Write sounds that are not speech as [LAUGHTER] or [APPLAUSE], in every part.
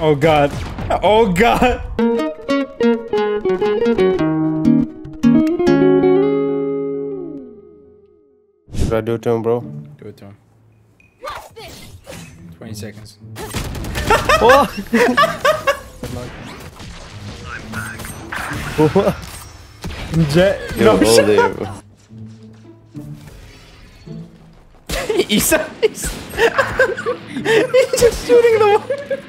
Oh god. Oh god. What do I do it to him, bro? Do it to him. 20 seconds. [LAUGHS] Jett. Yo, No, shut it, he's, he's, [LAUGHS] he's just shooting the water.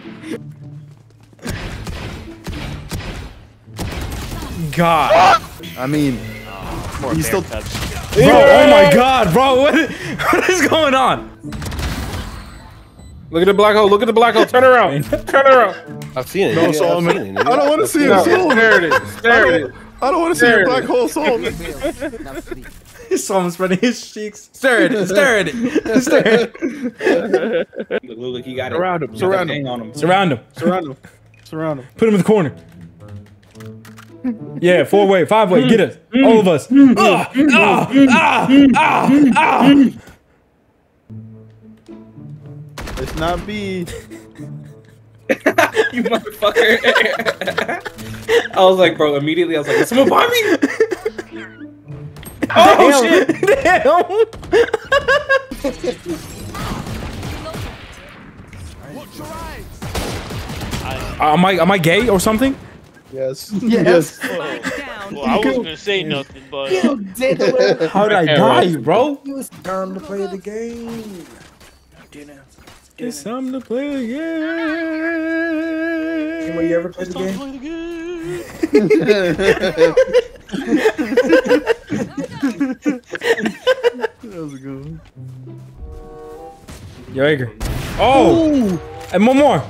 God. I mean, oh, he's still. Bro, oh my god, bro, what, [LAUGHS] what is going on? Look at the black hole. Look at the black hole. Turn around. Turn around. I've seen it. No, nigga. I've Solomon. seen it, I don't want to see No, it. Solomon. Stare at it. Stare at it. I don't want to see There your black hole, Solomon. Someone spreading his cheeks. Stare at it, stare at it. Stare at it. Look, look, look, he got it. Surround him, surround him. thing on him. Surround him. Surround him. Surround him. Put him in the corner. Yeah, four way, five way, get us. All of us. Ah, ah, ah, ah, ah. It's not B. [LAUGHS] you motherfucker. [LAUGHS] I was like, bro, immediately I was like, is someone behind me? Oh shit! [LAUGHS] Uh, am I am I gay or something? Yes. Yes. Well, I wasn't gonna say nothing, but uh, How did I die, bro? It's time to play the game. It's time to play again. Anybody ever played the game? play the game. [LAUGHS] [LAUGHS] That was a good one. Yo, Edgar. Oh! And one more.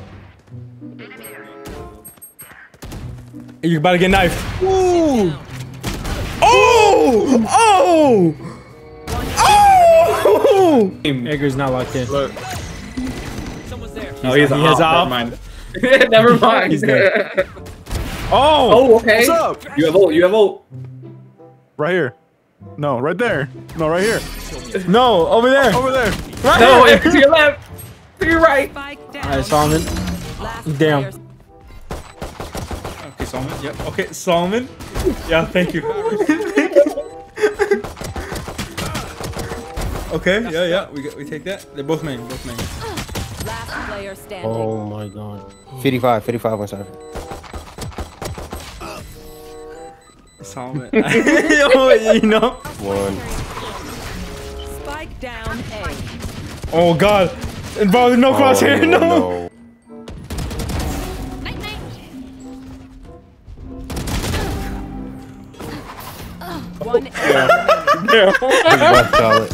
You about to get knifed. Ooh. Oh! Oh! Oh! Edgar's not locked in. Look. No, he's He he has has off. Never mind. [LAUGHS] Never mind. He's dead. Oh! Oh, okay. What's up? You have ult. You have ult. Right here. No, right there. No, right here. No, over there. Over there. Right No, here. to your left. To your right. Spike down. Alright, Solomon. Last Damn. Okay, Solomon. Yep. Okay, Solomon. Yeah, thank you. okay, yeah, yeah. We we take that. They're both main. Both main. Last player standing. Oh my god. 55, 55 on Cypher. Solomon. Yo, [LAUGHS] you know. One. Spike down A. Oh god. And bro, there's no crosshair. Oh, no. no. One A. His butt.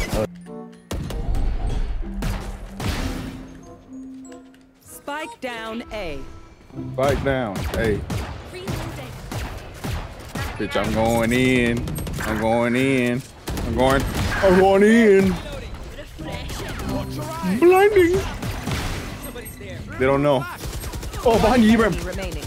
Spike down A. Fight down. Hey. Bitch, I'm going in. I'm going in. I'm going. I'm going in. Blinding. They don't know. Oh, behind you, Ibrahim.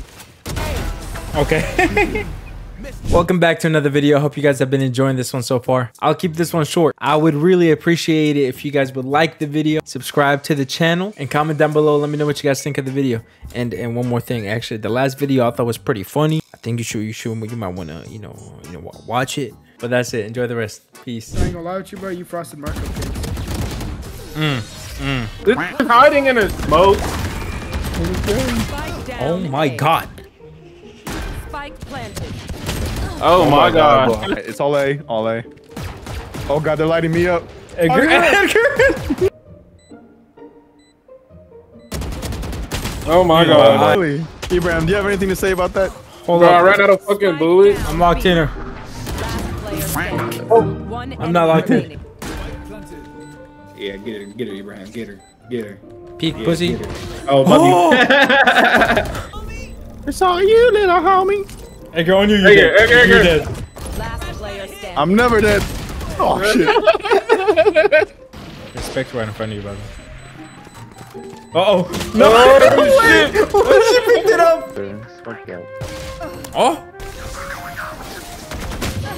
Okay. [LAUGHS] Welcome back to another video. I hope you guys have been enjoying this one so far. I'll keep this one short. I would really appreciate it if you guys would like the video, subscribe to the channel, and comment down below. Let me know what you guys think of the video. And and one more thing, actually, the last video I thought was pretty funny. I think you should you should you might want to you know you know watch it. But that's it. Enjoy the rest. Peace. I ain't gonna lie with you, bro. You frosted Marco cakes. Mm, mm. This is hiding in a smoke. Oh my A. god. Spike planted. Oh, oh my god. bro. It's all A. All A. Oh god, they're lighting me up. Edgar. Edgar. Oh my god. Oh really? Ibrahim, do you have anything to say about that? Hold Bro, I ran out of fucking bullets. I'm locked in her. Last player standing. One I'm not locked in. Yeah, get her, get her, Ibrahim, get her, get her. Peek Yeah, pussy. her. Oh, my [LAUGHS] It's all you, little homie. Edgar, on you. You're Edgar, dead. Edgar, You're Edgar. dead. Last player standing. I'm never dead. Oh [LAUGHS] shit. Respect right in front of you, brother. Uh oh. [LAUGHS] No! shit! Oh, she picked it up! Oh!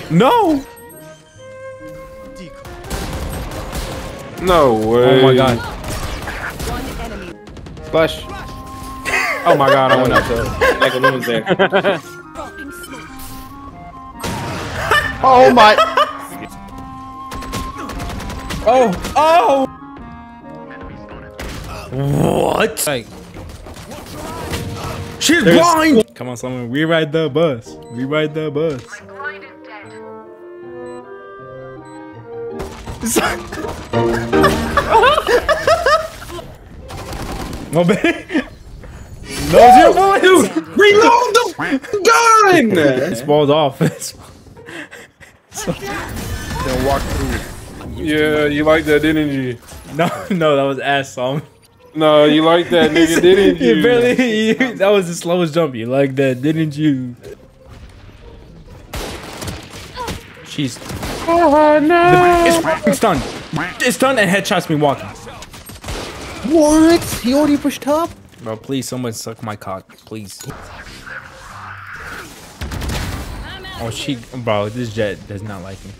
No! No way. Oh my god. One enemy. Flash. Oh my god, I went up. Like a woman's there. Oh my. Oh, oh! What? Like, she's blind! Come on, someone, we ride the bus. We ride the bus. [LAUGHS] no, baby. No, it's your boy, dude. Reload the gun! [LAUGHS] It's balled off. Then walk through. Yeah, you like that, didn't you? no, no, that was ass song. No, you like that, [LAUGHS] nigga, didn't you? You barely. You, that was the slowest jump. You like that, didn't you? She's. Oh no! It's [LAUGHS] fucking stunned. It's stunned and headshots me walking. What? He already pushed up? Bro, please, someone suck my cock, please. Oh, she, bro, this Jett does not like me.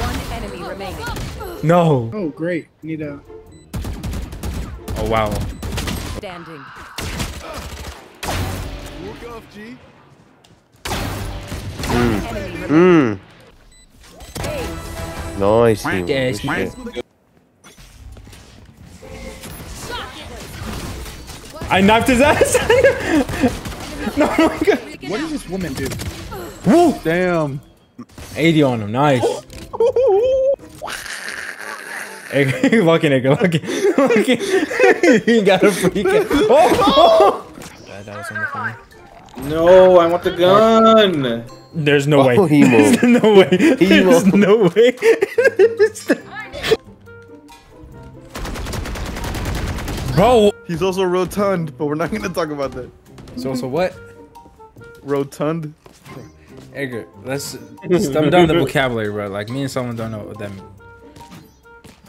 One enemy remaining. No. Oh, great. Need a. Oh wow. Standing. Mmm. Nice. Yes, Good. I knifed his ass. [LAUGHS] no, oh my god. What does this woman do? Woo. Damn. 80 on him, nice. [LAUGHS] Hey, [LAUGHS] lucky nigga, lucky, lucky. He got a freak out. Oh, That, that was on the phone. No, I want the gun. There's no way. Oh, emo. [LAUGHS] There's no way. There's no way. [LAUGHS] Bro. He's also rotund, but we're not gonna talk about that. So, so what? Rotund. Edgar, let's, let's dumb down the vocabulary, bro. Like, me and someone don't know what that means.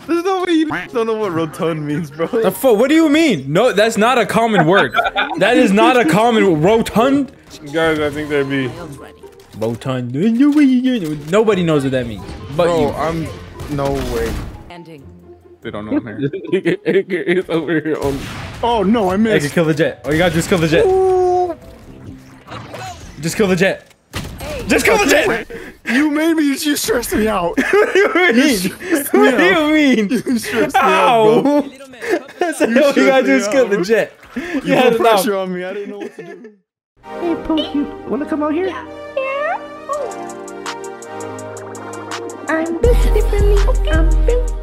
There's no way you don't know what rotund means, bro. The fuck? What do you mean? No, that's not a common word. that is not a common rotund. Guys, I think that'd be. Rotund. Nobody knows what that means. But Bro, you. I'm no way. Standing. They don't know I'm here. it's over here on. Oh no, I Edgar, missed. kill the Jett. Oh, you gotta just kill the Jett. Just kill the Jett. Just kill the Jett. You made me. You stressed me out. [LAUGHS] what do you mean? [LAUGHS] What do you mean? You stressed me out, bro. I said, no, you gotta just kill the Jett. You You had put it out. pressure on me. I didn't know what to do. Hey, Pookie, wanna come out here? Yeah. I'm built differently. I'm built